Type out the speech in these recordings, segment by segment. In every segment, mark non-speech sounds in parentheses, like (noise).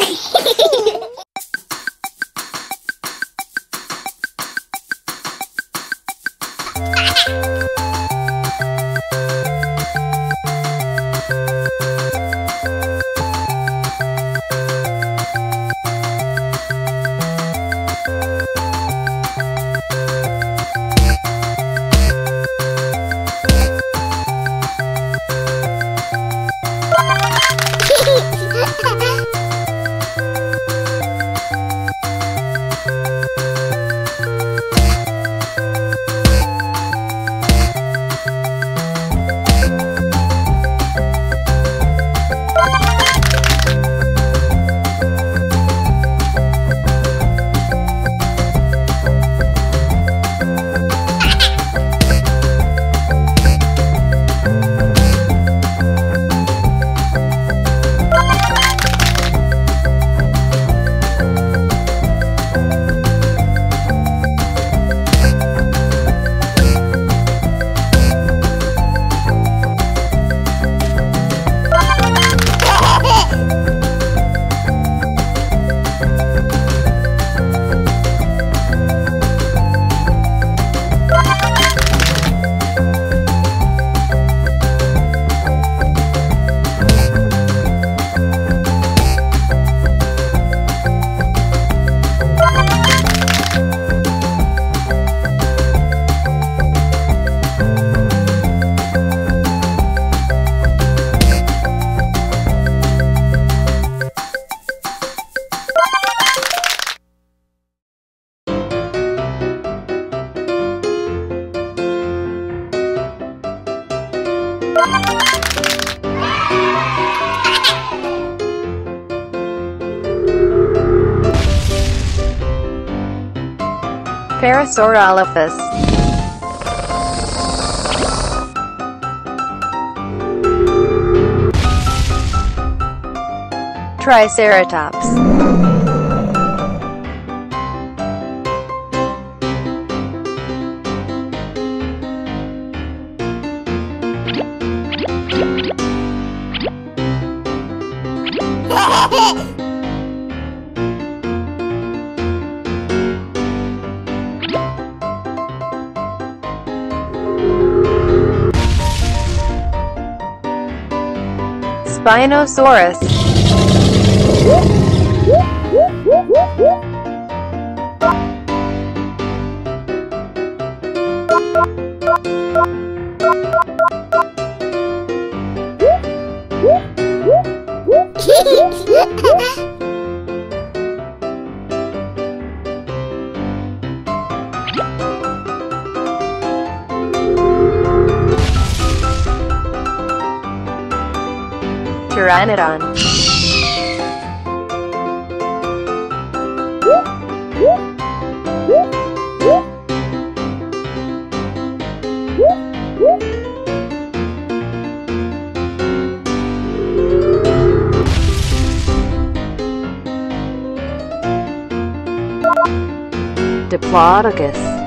Hehehehe (laughs) Parasaurolophus. Triceratops. Spinosaurus. Pteranodon. Diplodocus.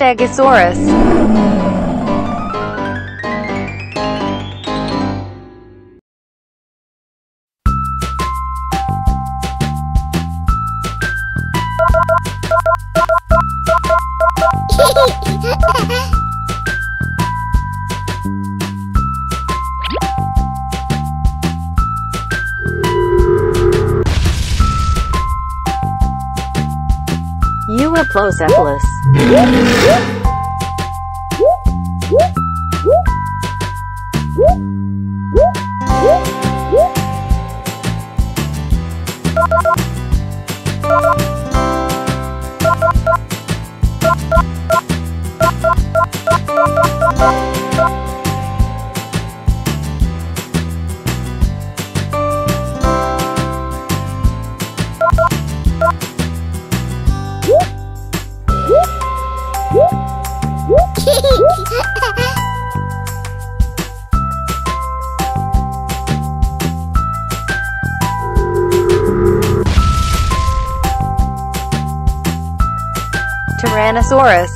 Stegosaurus. Euplocephalus. Tyrannosaurus.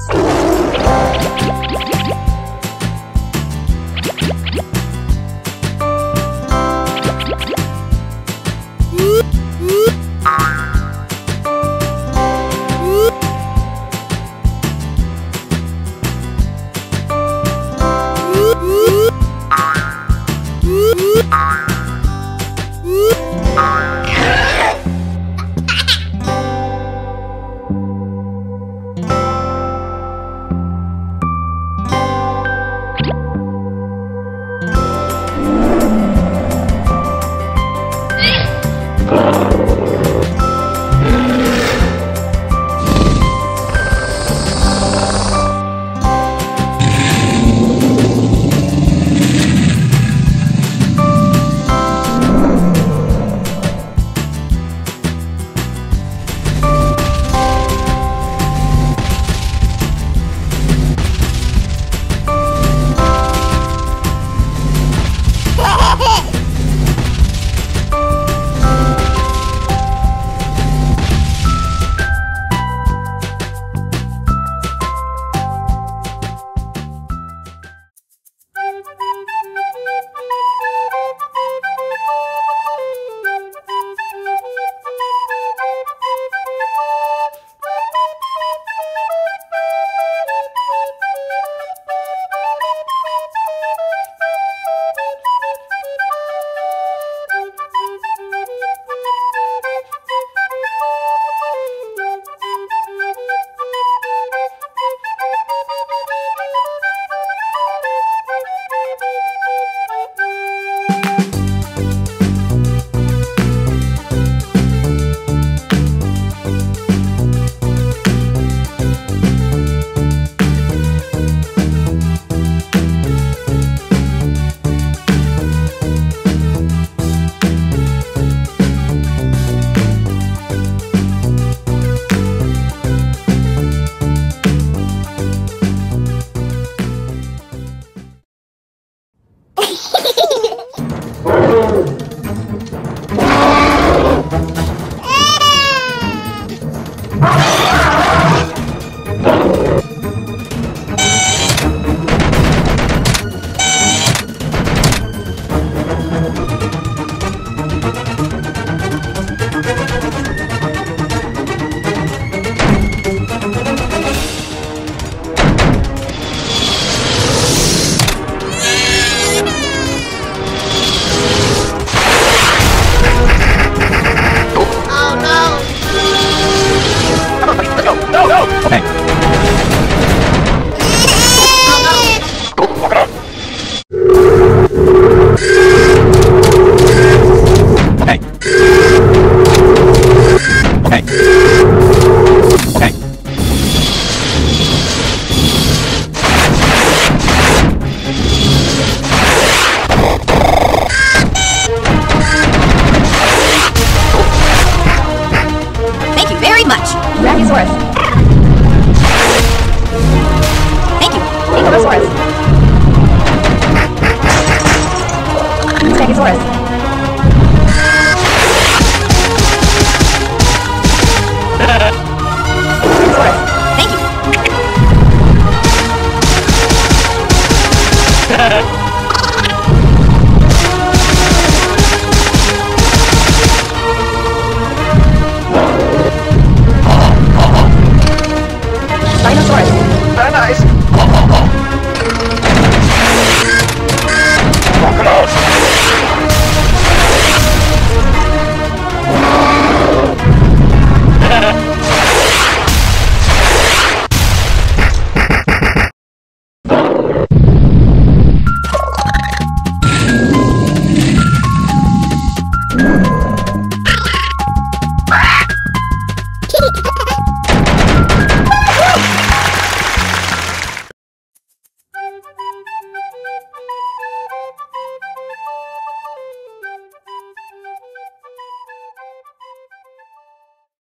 Stegosaurus. Thank you, Stegosaurus. Stegosaurus. Stegosaurus. Thank you.